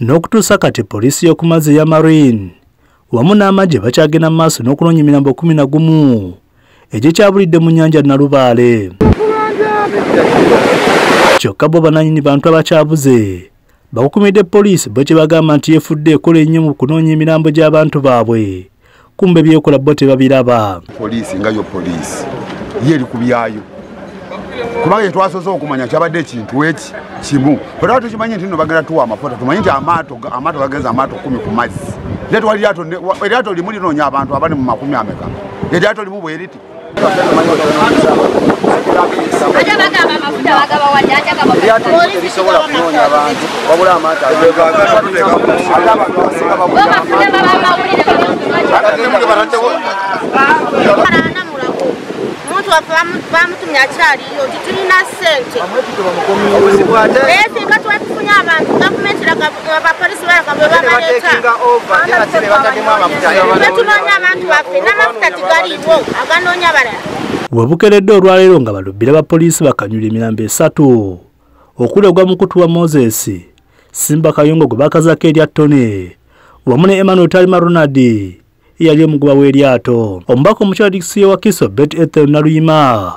n'okutuusa kati poliisi y'oku mazzi eya marine wamu n'amagye bakyagenda mu maaso n'okunoonya emirambo kumi na gumu egyekyabulidde mu nnyanja nalubaale. Kyokka bo bananyini bantu abakyabuze bakukumidde poliisi bwe kye bagamba nti yeefudde ekola ennyo mu kunoonya emirambo gy'abantu baabwe kumba ebyekola bo tebabiraba. Poliisi nga yo poliisi ye eri ku byayo. Kubanga yetwasoze okumanya kyabadde ekintu eki kimu. Otaba tukimanyi nti no bagenda tuwa amafota tumanyi nti amaato amaato gagenza amaato kumi ku mazzi. Eryato limu linoonya abantu abali mu makumi ameka. Eryato limu bweriti bisobola kunoonya abantu wabula amaato waffe bamutumye akyaliyo titulina sente. Naye singa twatufunye abantu gavumenti abapolisi balaga bwe babaleeta tetunoonya abantu baffe n'amafuta tigaliwo aganoonya balala webukeredde olwaleero nga balubbira bapoliisi bakanyula emirambo esatu. Okuli ogwa mukutu wa moses simba kayongo gwe bakazako erya ttone wamu ne emmanuel talima ronald eyali omugoba w'eryato. Omubaka omukyala dikisiyo wa kiso bet ethel naluyima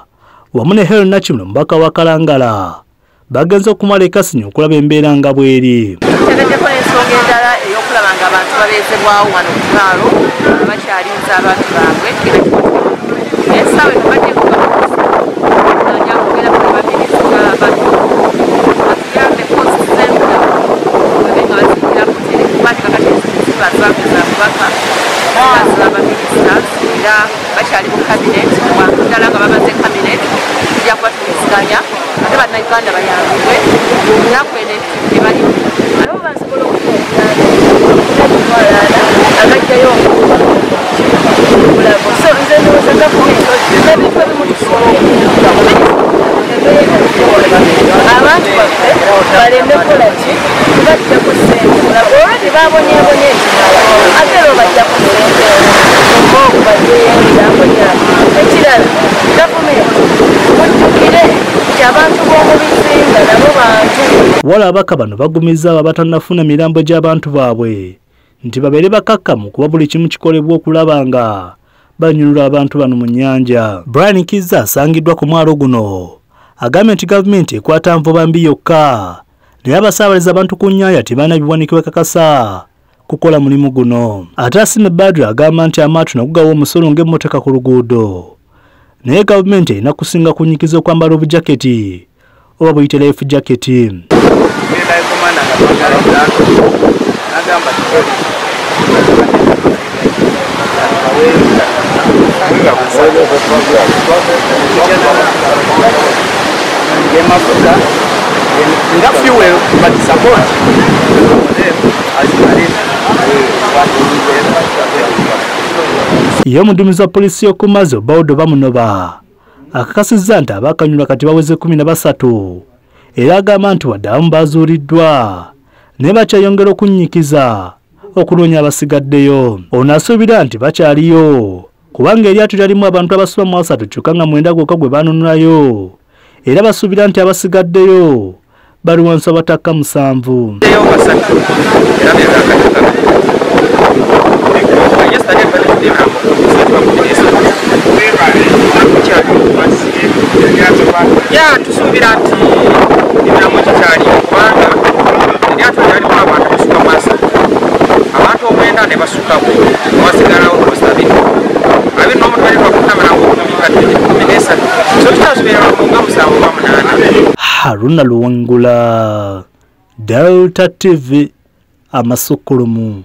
wamu ne helen nakimuno omubaka wa kalangala bagenze okumala ekasinya okulaba embeera nga bw'eri. Tegeddeko n'ensonga endala ey'okulaba nga abantu babeezebwawo wano ku kyalo bakyalinza abantu. Baabwe eno bajja baza abaminisita era bakyali mu kabineti wakuddala nga bamaze kabineti tujja kubatuliziganya baleme kolaki tubajjako sente olwedi babonyebonye ekimala ate ero bajjako sente emirambo gyabwe ekirala gavumenti mujjukire nti abantu b'omu bizinga nabo bantu. Wala abaka bano bagumizza abo abatannafuna mirambo gy'abantu baabwe. Nti babeere bakakkamu kuba buli kimu kikolebwa okulaba nga banyulula abantu bano mu nnyanja. Brian kizza asangiddwa ku mwalo guno. Agambye nti gavumenti ekwata nvuba mbi yokka naye abasaabaliza abantu ku nnyanja tebalina biwanika bekakasa kukola mulimu guno. Ate asine badru agamba nti amaato nagugawa omusolo ng'emmotoka ku luguudo. Naye gavumenti erina kusinga kunyikiza okwambala obujaketi. Oba buyite life jaketi ekomanda nga fuel but support ye omuduumizi wa poliisi y'oku mazzi obawudo bamunoba. Akakasizza nti abaakanyulwa kati baweze 13 era agamba nti wadde abamu baazuuliddwa naye bakyayongera okunnyikiza okunoonya abasigaddeyo. Ono asuubira nti bakyaliyo. Kubanga eryato lyalimu abantu abasoba mu asatu kyokka nga mwenda gwokka gwe baanunulayo era basuubira nti abasigaddeyo bali wansi abatakka musanvu. Eyo basatu era byagakataka yesterday badde mirambo ya tusuubira nti emirambo kikyali kubanga eryato lyalimu abantu basuka mu asatu abantu omwenda ne basukako wasigalawo basabiri abiri n'omuntu bali bakuna mirambo kumi kati kumi n'esatu so kitasuubira nga musanvu oba munaana haruna luwangula delta tv amasukulumu